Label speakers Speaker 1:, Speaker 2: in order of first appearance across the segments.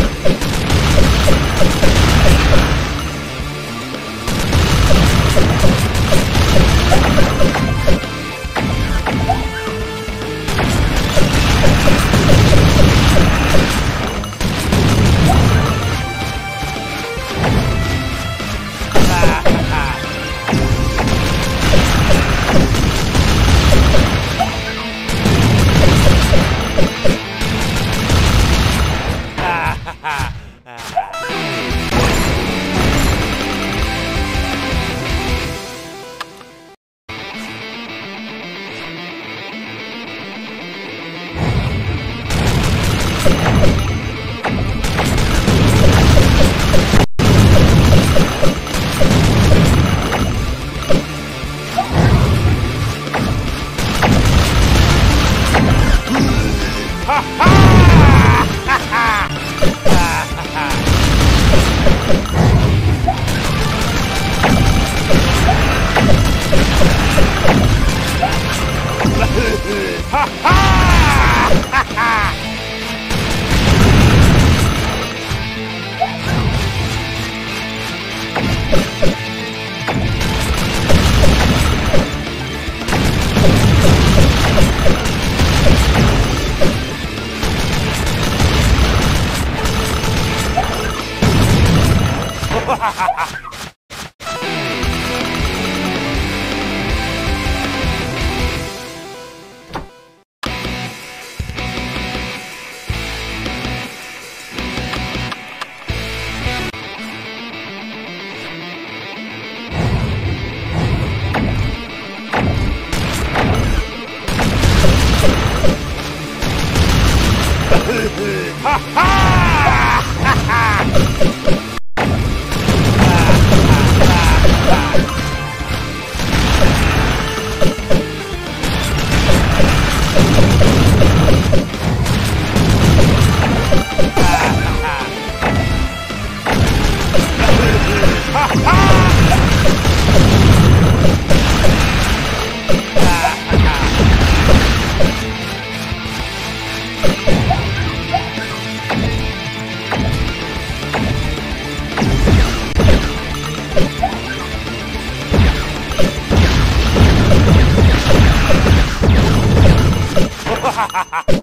Speaker 1: Thank you. ha! Ha ha ha!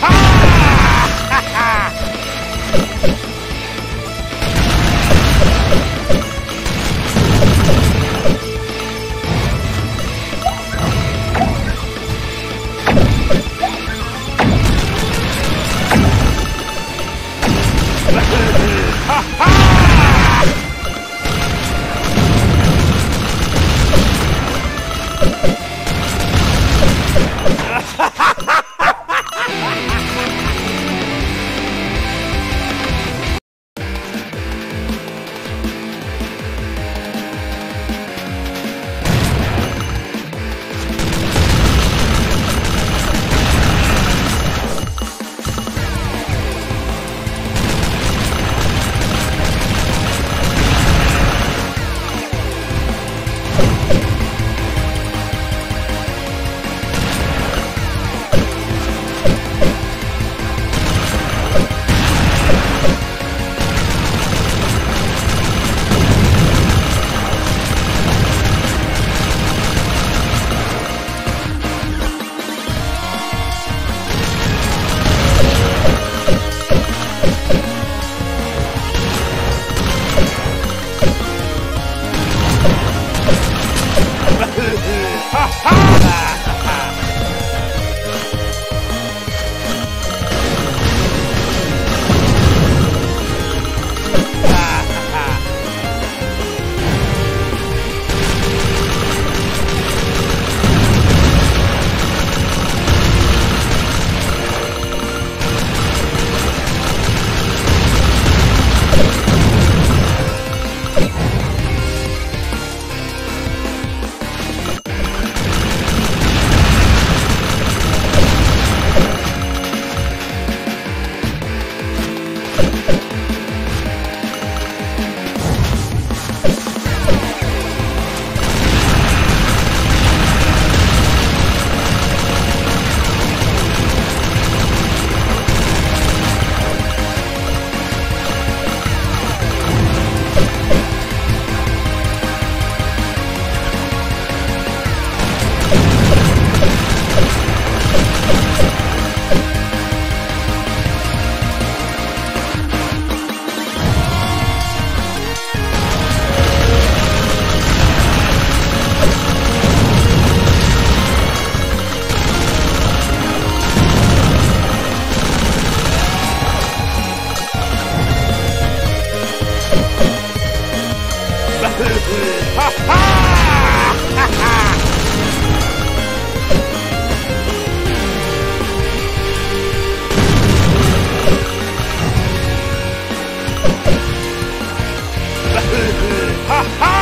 Speaker 1: ha! ha ha!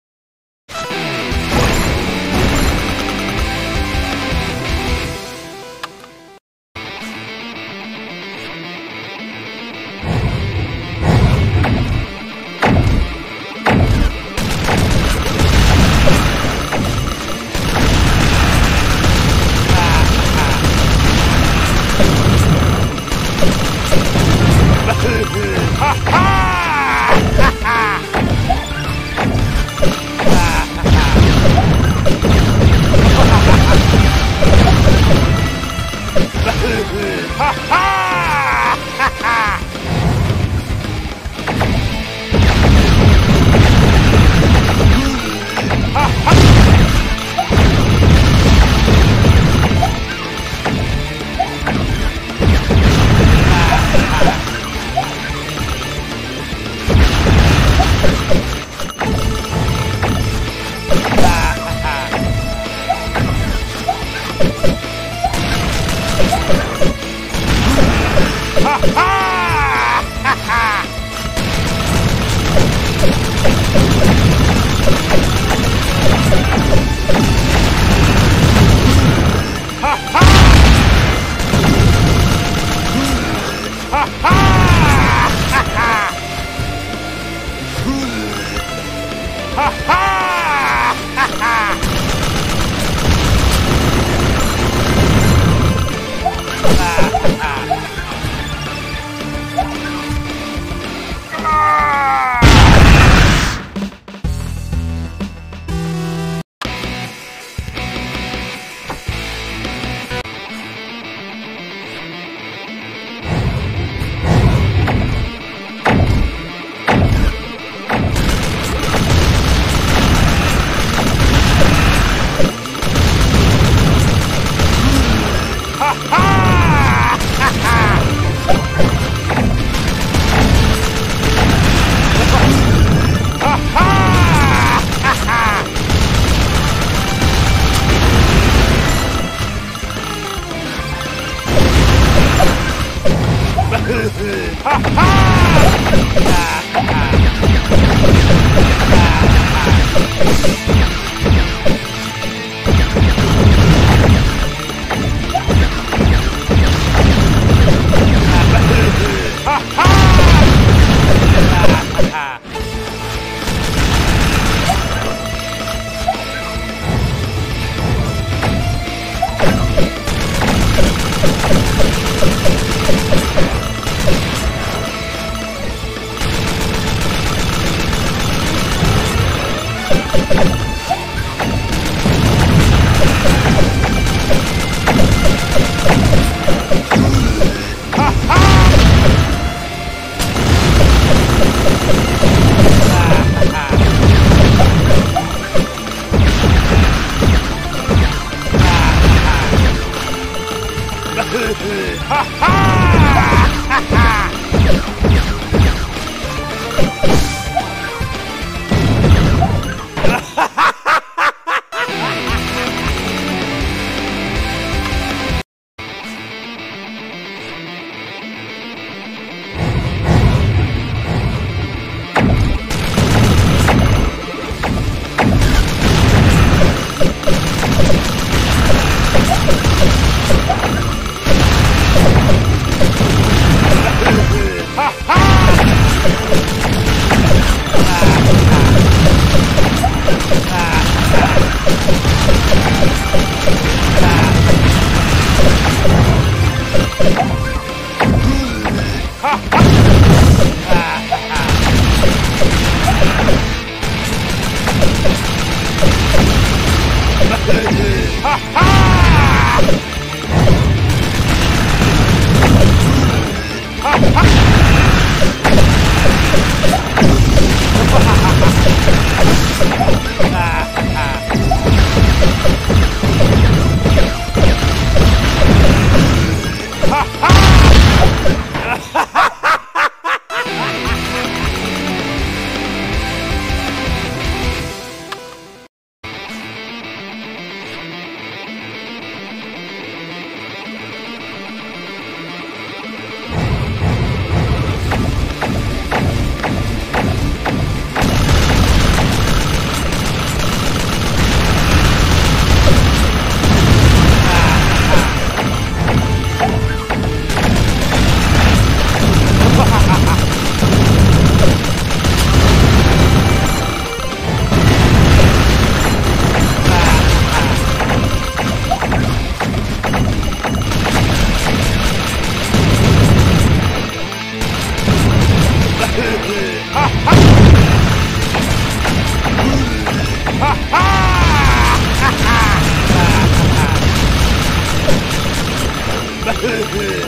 Speaker 1: ha ha!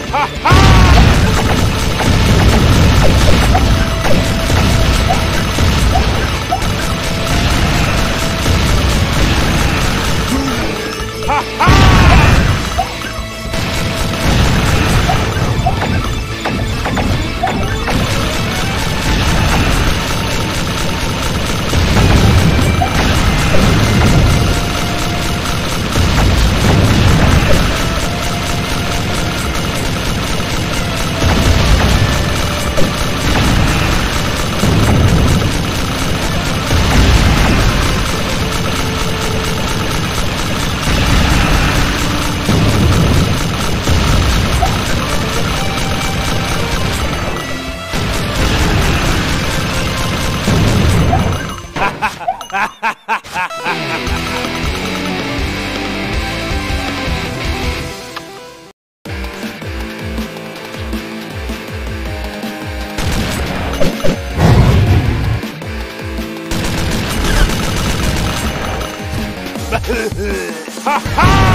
Speaker 1: Ha ha! はっはー